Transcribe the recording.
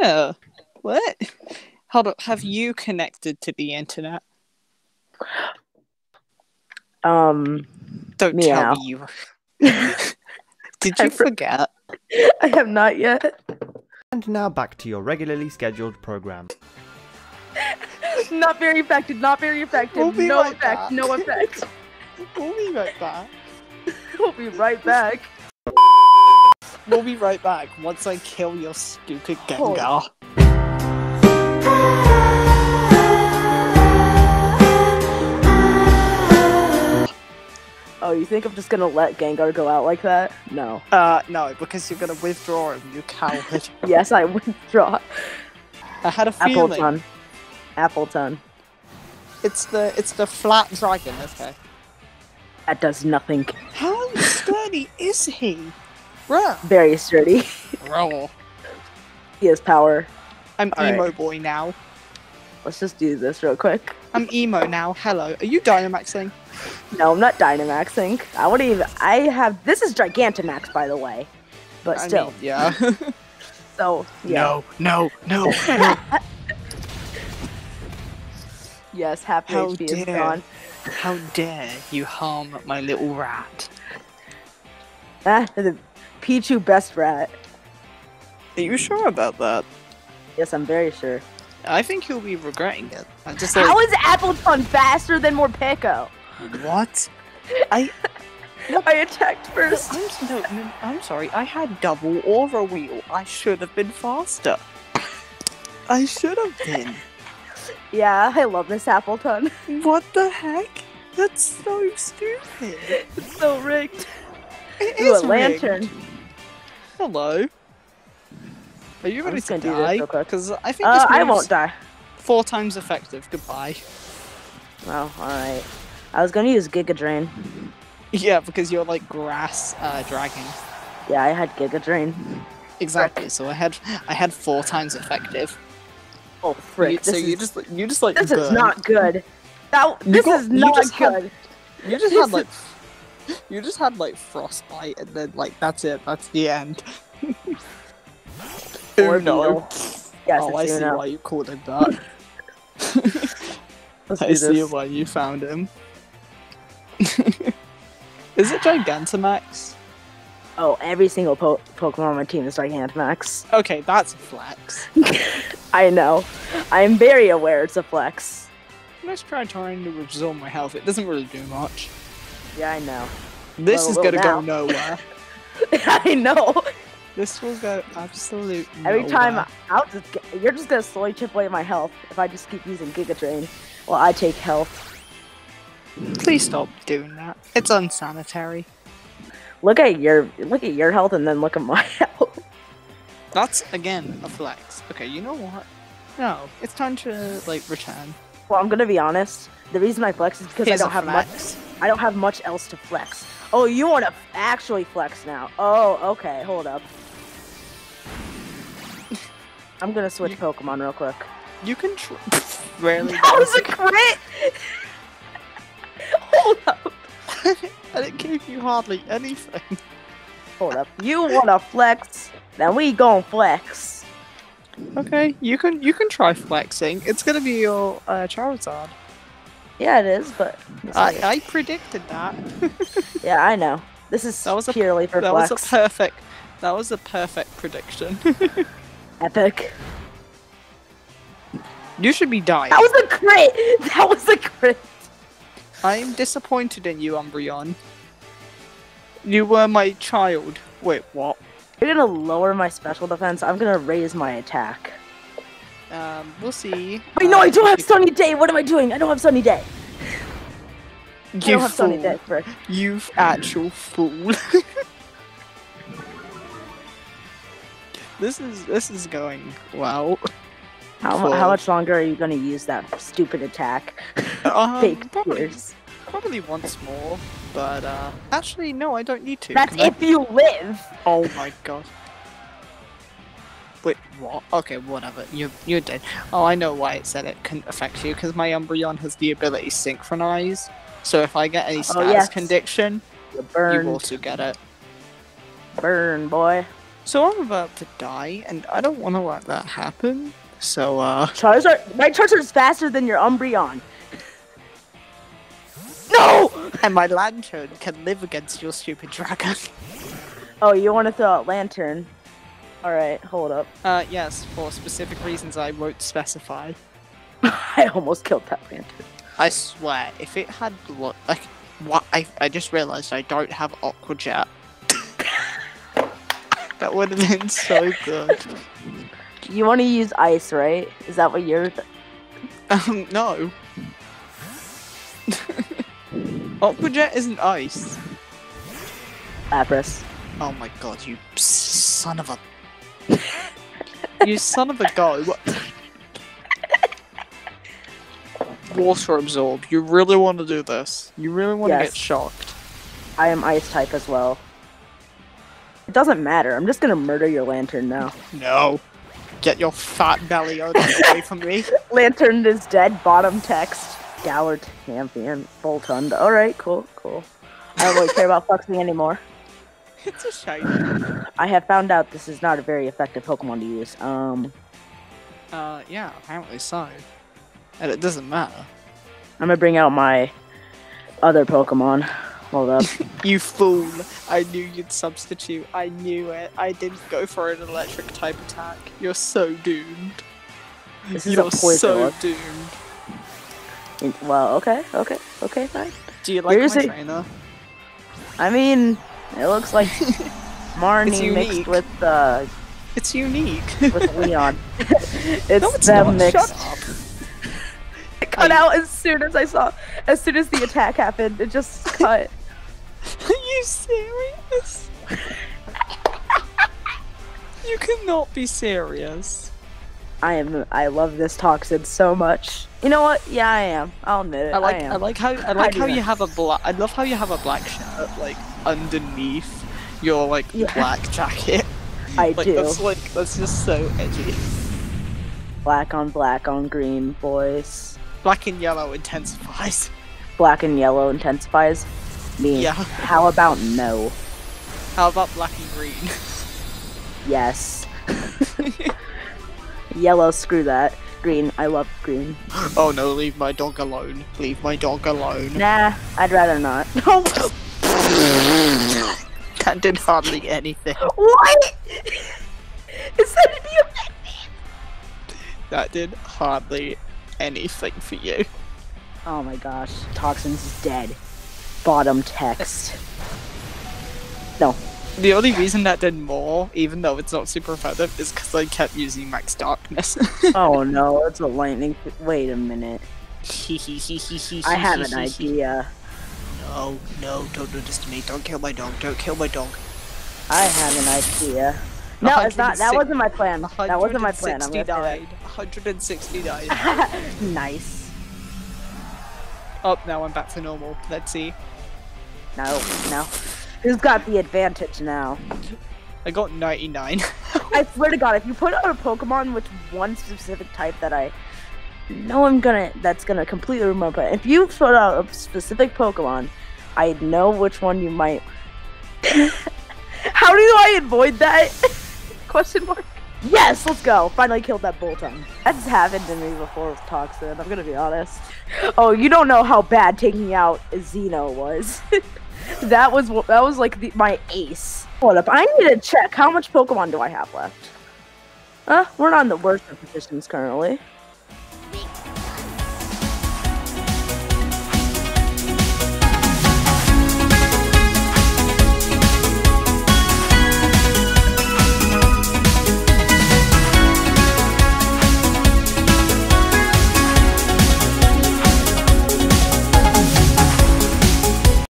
Yeah. What? Hold up. Have you connected to the internet? Um, Don't Meow. tell me you. Did you I for- forget? I have not yet. And now back to your regularly scheduled program. Not very effective. Not very effective. We'll be no right effect. back. No effect. We'll be right back. we'll be right back. We'll be right back once I kill your stupid Gengar. Oh, you think I'm just gonna let Gengar go out like that? No. Uh, no, because you're gonna withdraw him, you coward. Yes, I withdraw. I had a feeling. Appletun. Appletun. It's the it's the flat dragon. Okay. That does nothing. How sturdy is he? Bruh. Very sturdy. Bro. he has power. I'm All right. emo boy now. Let's just do this real quick. I'm emo now. Hello. Are you Dynamaxing? No, I'm not Dynamaxing. I wouldn't even. I have. This is Gigantamax, by the way. But I still. mean, yeah. so, yeah. No, no, no, no. Yes, half How HP is dare. gone. How dare you harm my little rat? Ah, the Pichu best rat. Are you sure about that? Yes, I'm very sure. I think you'll be regretting it. I just like How is Appletun faster than Morpeko? what? I I attacked first. I'm, no, no, I'm sorry. I had double aura wheel. I should have been faster. I should have been. Yeah, I love this Appletun. What the heck? That's so stupid. It's so rigged. It Ooh, is a Lanturn. rigged. Hello. Are you ready to gonna do this die? Because I think Uh, this I won't die. four times effective. Goodbye. Oh, alright. I was gonna use Giga Drain. Yeah, because you're like grass uh, dragon. Yeah, I had Giga Drain. Exactly. So I had I had four times effective. Oh, frick. You- so is, you just you just like this is not good. That this got- is not just had- good. You just had like you just had like frostbite and then like that's it. That's the end. Or oh no. Beetle. Yes, oh, I see Uno. why you called him that. I see this. why you found him. Is it Gigantamax? Oh, every single po- Pokemon on my team is Gigantamax. Okay, that's a flex. I know. I'm very aware it's a flex. Let's try trying to absorb my health. It doesn't really do much. Yeah, I know. This Well, is well, gonna go nowhere. I know. This will go absolute Every time. I'll just get, you're just gonna slowly chip away my health if I just keep using Giga Drain. Well, I take health. Please stop doing that. It's unsanitary. Look at your look at your health and then look at my health. That's again a flex. Okay, you know what? No, it's time to like return. Well, I'm gonna be honest. The reason I flex is because I don't a have much. I don't have much else to flex. Oh, you want to actually flex now? Oh, okay. Hold up. I'm gonna switch You- Pokemon real quick. You can tr- rarely. That was a crit. hold up. and it gave you hardly anything. Hold up. You wanna flex? Then we gon' flex. Okay, you can you can try flexing. It's gonna be your uh, Charizard. Yeah, it is, but I, I predicted that. yeah, I know. This is That was a- purely for that flex. was a perfect. That was a perfect prediction. Epic. you should be dying. That was a crit. That was a crit. I'm disappointed in you, Umbreon. You were my child. Wait, what? You're gonna lower my special defense. I'm gonna raise my attack. Um, we'll see. Wait, no, Uh, I don't have Sunny Day. What am I doing? I don't have Sunny Day. I You don't have Sunny. Day. Frick. You actual fool. this is this is going well. How, mu- how much longer are you gonna use that stupid attack? Um, Fake probably, tears. probably once more, but uh, actually no, I don't need to. That's 'cause I- if you live. Oh my god. Wait, what? Okay, whatever. You're you're dead. Oh, I know why it said it couldn't affect you because my Umbreon has the ability synchronize. So if I get any status Oh, yes. condition, You also get it. burn, boy. So I'm about to die, and I don't want to let that happen. So, uh, Charizard, my is faster than your Umbreon. No! and my Lanturn can live against your stupid dragon. Oh, you want to throw out Lanturn? All right, hold up. Uh, yes, for specific reasons I won't specify. I almost killed that Lanturn. I swear, if it had blood, like, what? I, I just realized I don't have Aqua Jet. that would have been so good. You want to use Ice, right? Is that what you're? Um, no. Aqua Jet isn't ice. Lapras. Oh my god, you son of a. you son of a go. Water absorb. You really want to do this? You really want to get shocked? I am Ice type as well. It doesn't matter. I'm just gonna murder your Lanturn now. No. Get your fat belly out away from me. Lanturn is dead. Bottom text. Dower champion. Boltund. All right, cool, cool. I don't really care about Fluxing anymore. It's a shame. I have found out this is not a very effective Pokemon to use. Um, Uh, yeah, apparently so. And it doesn't matter. I'm gonna bring out my other Pokemon. Hold up. You fool! I knew you'd substitute. I knew it. I didn't go for an electric type attack. You're so doomed. This is You're so doomed. Well, okay, okay, okay, fine. Do you like Here's my a- trainer? I mean, it looks like Marnie mixed with uh It's unique. with Leon. it's, no, it's them not. mixed. Shut up. It cut I- out as soon as I saw, as soon as the attack happened. It just cut. Are you serious? you cannot be serious. I am. I love this toxin so much. You know what? Yeah, I am. I'll admit it. I like I I, like how I like do how that. you have a black I love how you have a black shirt like underneath your like Yeah. black jacket. I Like do. that's like that's just so edgy. Black on black on green, boys. Black and yellow intensifies. Black and yellow intensifies. Me. Yeah. How about no? How about black and green? Yes. Yellow, screw that. Green, I love green. oh no, leave my dog alone. Leave my dog alone. Nah, I'd rather not. That did hardly anything. what? Is that you? That did hardly anything for you. Oh my gosh, Toxin's is dead. Bottom text. No. The only reason that did more, even though it's not super effective, is because I kept using Max Darkness. Oh no, it's a lightning. Wait a minute. I have an idea. No, no, don't do this to me. Don't kill my dog. Don't kill my dog. I have an idea. No, it's not. That wasn't my plan. That wasn't my plan. I'm 160 gonna say died. 160 died. nice. oh, now I'm back to normal. Let's see. No, no. Who's got the advantage now? I got 99. I swear to God, if you put out a Pokemon with one specific type that I know I'm gonna, that's gonna completely it. If you put out a specific Pokemon, I know which one you might. How do I avoid that? Question mark. Yes, let's go. Finally killed that Boltund. That's happened to me before with Toxin. I'm gonna be honest. Oh, you don't know how bad taking out Xeno was. that was that was like the, my ace. Hold up, I need to check how much Pokemon do I have left. Uh, we're not in the worst of positions currently.